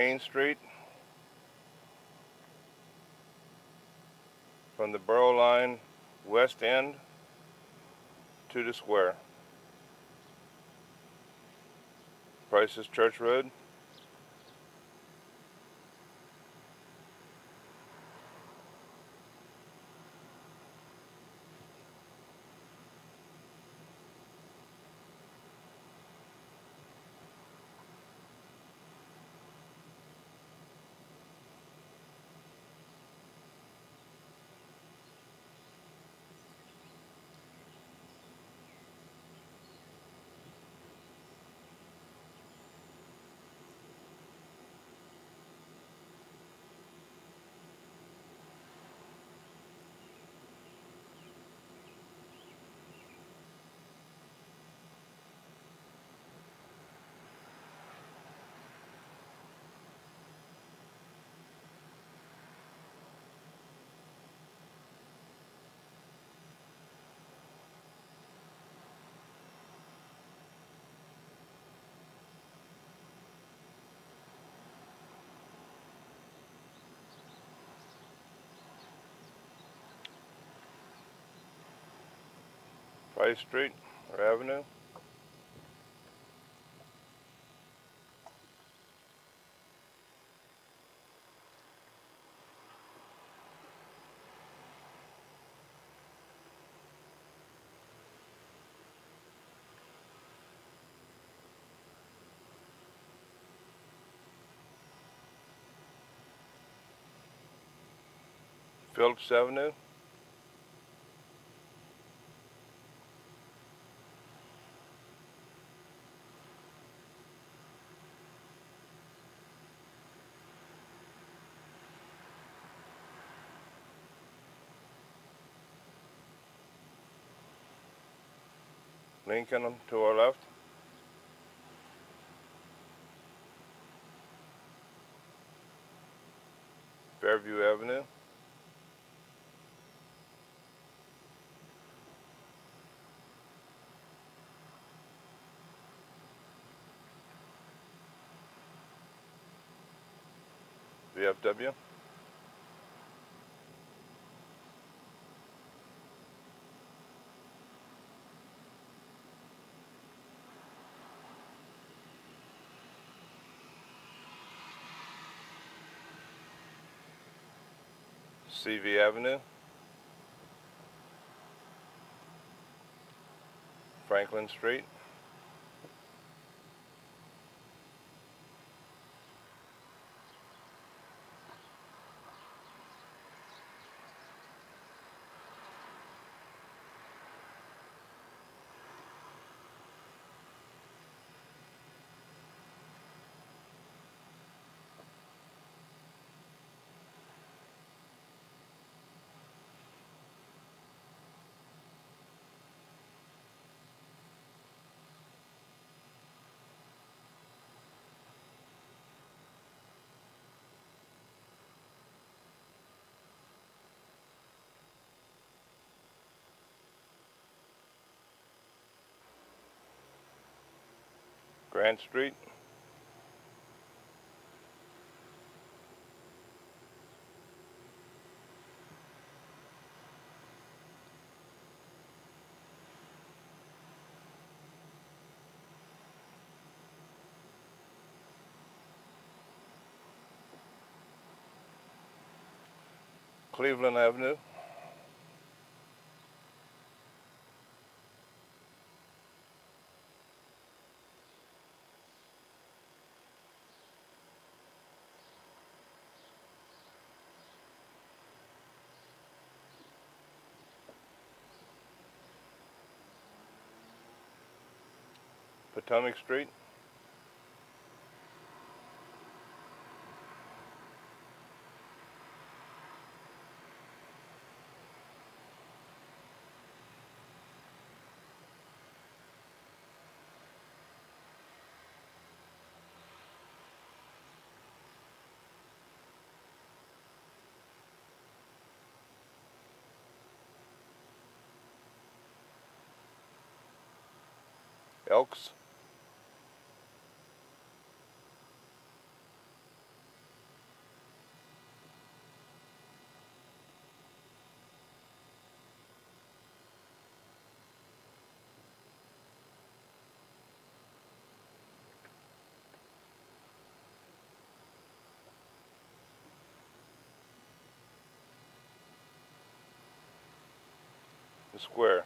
Main Street from the Borough Line west end to the square. Price is Church Road. Price Street or Avenue. Phillips Avenue. Lincoln to our left. Fairview Avenue. VFW. CV Avenue. Franklin Street. Grant Street. Cleveland Avenue. Potomac Street. Elks. Square.